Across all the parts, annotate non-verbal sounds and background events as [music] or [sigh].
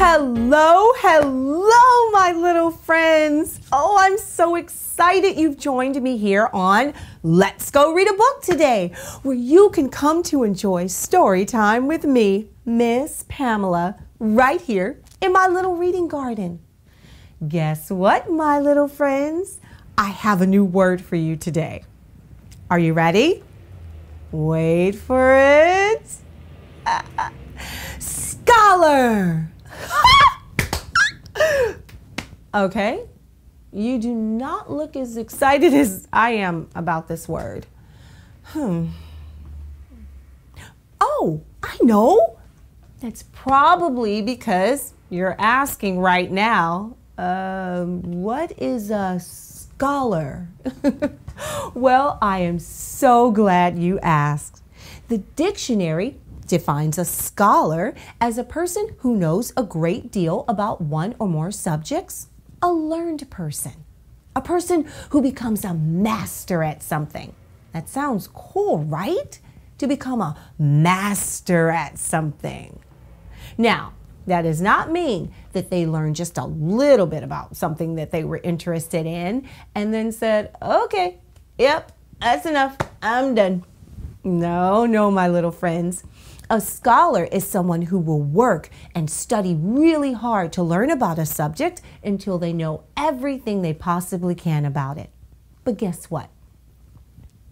Hello, hello, my little friends. Oh, I'm so excited you've joined me here on Let's Go Read a Book today, where you can come to enjoy story time with me, Miss Pamela, right here in my little reading garden. Guess what, my little friends? I have a new word for you today. Are you ready? Wait for it. scholar. [laughs] okay, you do not look as excited as I am about this word. Hmm. Oh, I know. That's probably because you're asking right now, um, what is a scholar? [laughs] well, I am so glad you asked. The dictionary defines a scholar as a person who knows a great deal about one or more subjects, a learned person, a person who becomes a master at something. That sounds cool, right? To become a master at something. Now, that does not mean that they learned just a little bit about something that they were interested in and then said, okay, yep, that's enough, I'm done. No, no, my little friends. A scholar is someone who will work and study really hard to learn about a subject until they know everything they possibly can about it. But guess what?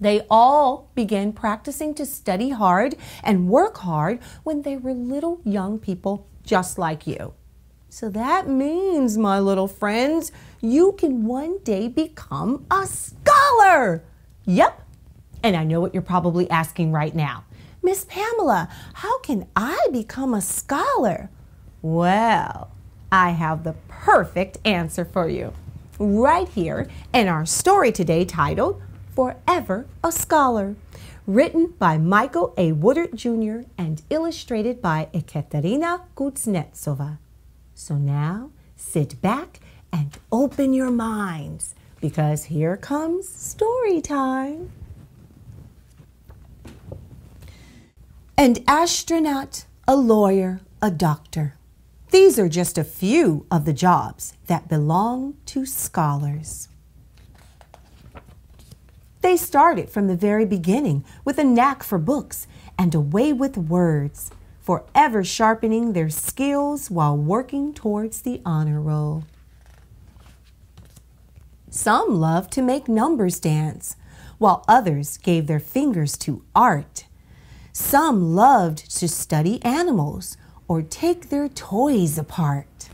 They all began practicing to study hard and work hard when they were little young people just like you. So that means, my little friends, you can one day become a scholar. Yep. And I know what you're probably asking right now. Miss Pamela, how can I become a scholar? Well, I have the perfect answer for you right here in our story today titled Forever a Scholar, written by Michael A. Woodard Jr. and illustrated by Ekaterina Kuznetsova. So now sit back and open your minds because here comes story time. An astronaut, a lawyer, a doctor. These are just a few of the jobs that belong to scholars. They started from the very beginning with a knack for books and a way with words, forever sharpening their skills while working towards the honor roll. Some loved to make numbers dance, while others gave their fingers to art some loved to study animals or take their toys apart.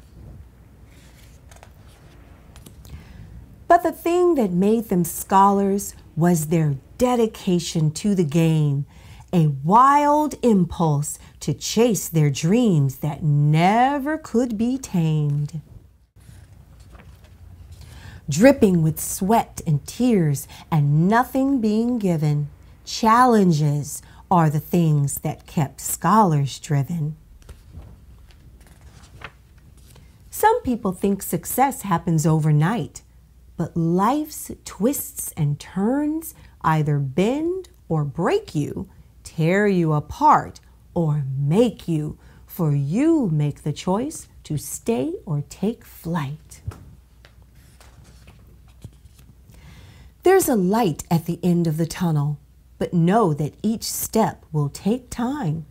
But the thing that made them scholars was their dedication to the game, a wild impulse to chase their dreams that never could be tamed. Dripping with sweat and tears and nothing being given, challenges are the things that kept scholars driven. Some people think success happens overnight, but life's twists and turns either bend or break you, tear you apart, or make you, for you make the choice to stay or take flight. There's a light at the end of the tunnel but know that each step will take time.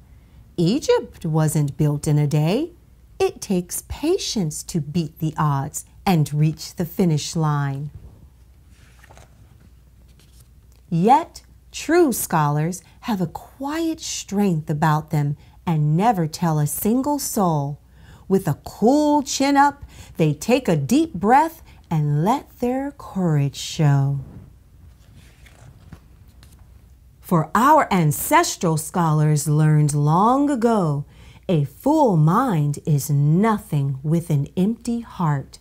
Egypt wasn't built in a day. It takes patience to beat the odds and reach the finish line. Yet, true scholars have a quiet strength about them and never tell a single soul. With a cool chin up, they take a deep breath and let their courage show. For our ancestral scholars learned long ago a full mind is nothing with an empty heart,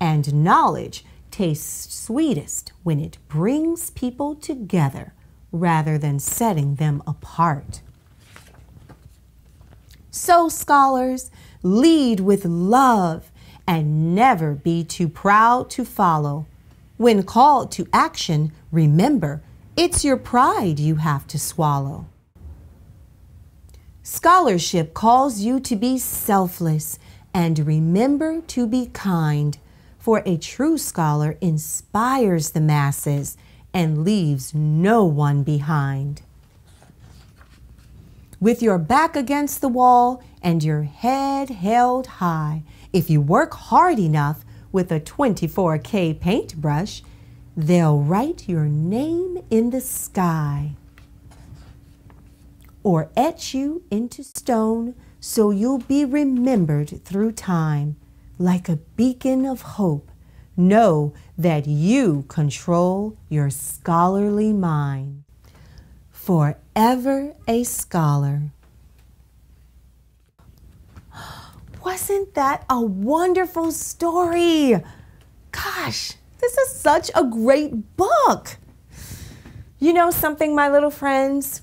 and knowledge tastes sweetest when it brings people together rather than setting them apart. So, scholars, lead with love and never be too proud to follow. When called to action, remember it's your pride you have to swallow. Scholarship calls you to be selfless and remember to be kind, for a true scholar inspires the masses and leaves no one behind. With your back against the wall and your head held high, if you work hard enough with a 24K paintbrush, they'll write your name in the sky or etch you into stone so you'll be remembered through time like a beacon of hope. Know that you control your scholarly mind. Forever a scholar. [gasps] Wasn't that a wonderful story? Gosh, this is such a great book. You know something, my little friends?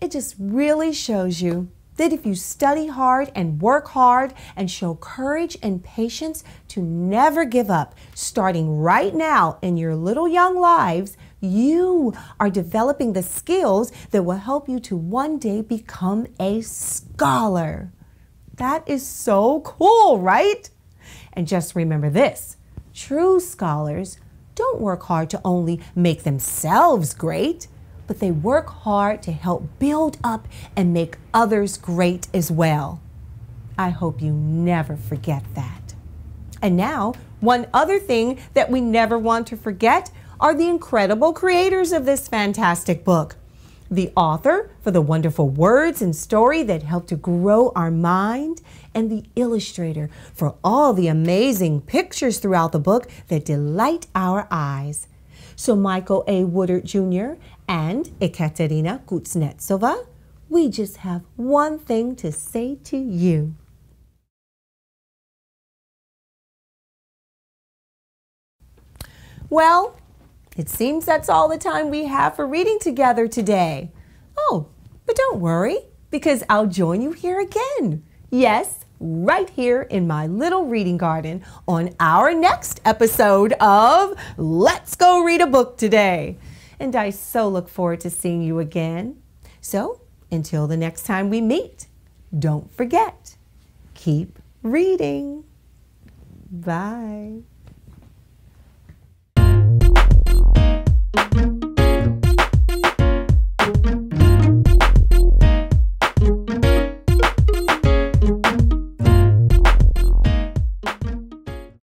It just really shows you that if you study hard and work hard and show courage and patience to never give up, starting right now in your little young lives, you are developing the skills that will help you to one day become a scholar. That is so cool, right? And just remember this true scholars don't work hard to only make themselves great but they work hard to help build up and make others great as well. I hope you never forget that. And now, one other thing that we never want to forget are the incredible creators of this fantastic book. The author for the wonderful words and story that help to grow our mind, and the illustrator for all the amazing pictures throughout the book that delight our eyes. So, Michael A. Woodard Jr and Ekaterina Kuznetsova, we just have one thing to say to you. Well, it seems that's all the time we have for reading together today. Oh, but don't worry, because I'll join you here again. Yes, right here in my little reading garden on our next episode of Let's Go Read a Book Today and I so look forward to seeing you again. So, until the next time we meet, don't forget, keep reading. Bye.